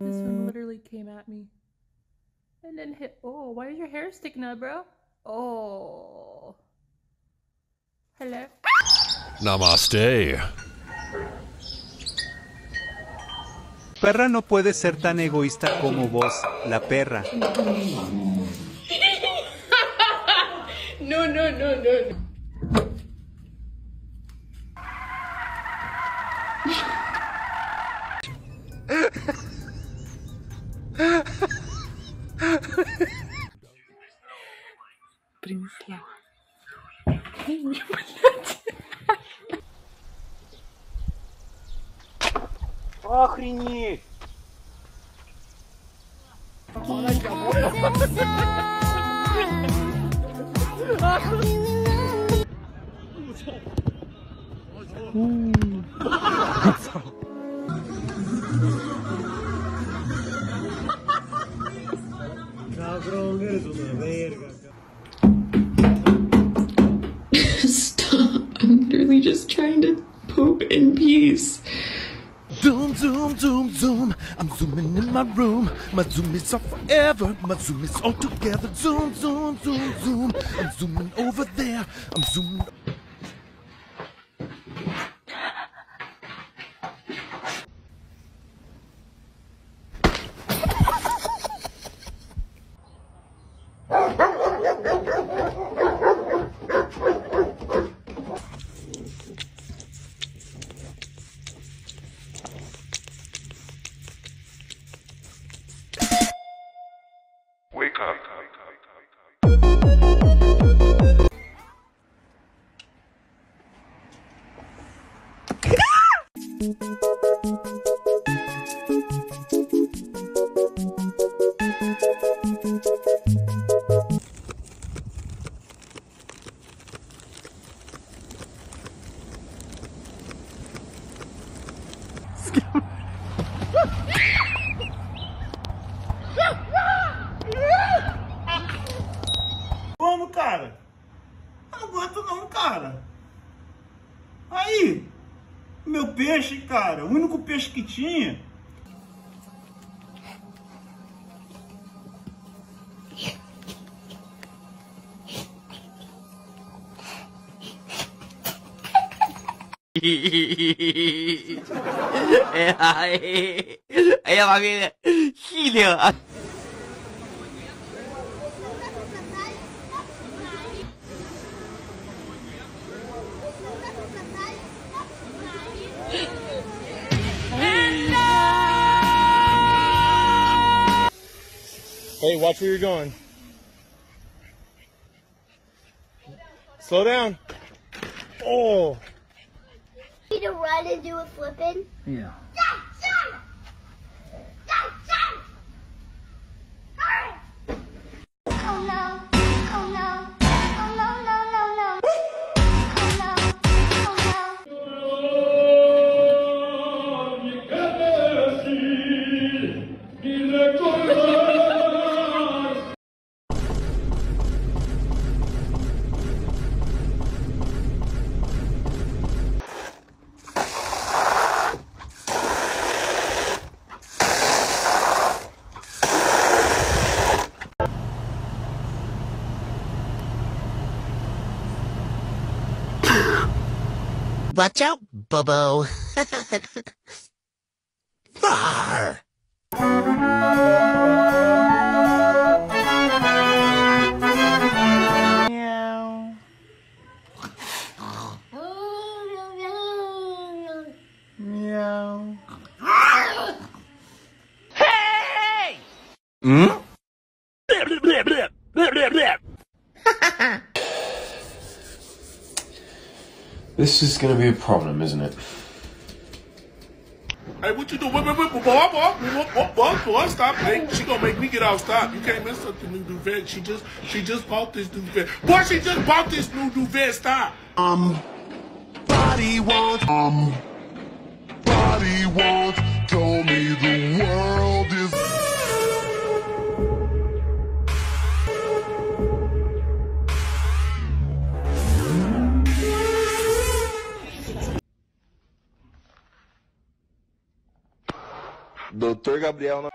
This one literally came at me. And then hit. Oh, why is your hair sticking out, bro? Oh. Hello? Namaste. Perra no puede ser tan egoísta como vos, la perra. No, no, no, no, no. Принесла. Охренеть! Stop. Just trying to poop in peace. Zoom, zoom, zoom, zoom. I'm zooming in my room. My zoom is off forever. My zoom is all together. Zoom, zoom, zoom, zoom. I'm zooming over there. I'm zooming. Skip. peixe, cara. O único peixe que tinha. é, é, é, família. Hey, watch where you're going. Slow down. Oh. Need to run and do a flipping? Yeah. Watch out, Bobo. Far. Hmm? This is gonna be a problem, isn't it? Hey, what you doing? Wait, wait, wait, boy, boy, boy, boy, boy, boy, stop. Hey, she gonna make me get out. Stop. You can't mess up the new duvet. She just, she just bought this new duvet. Boy, she just bought this new duvet. Stop. Um, body want, um, body want, Doutor Gabriel.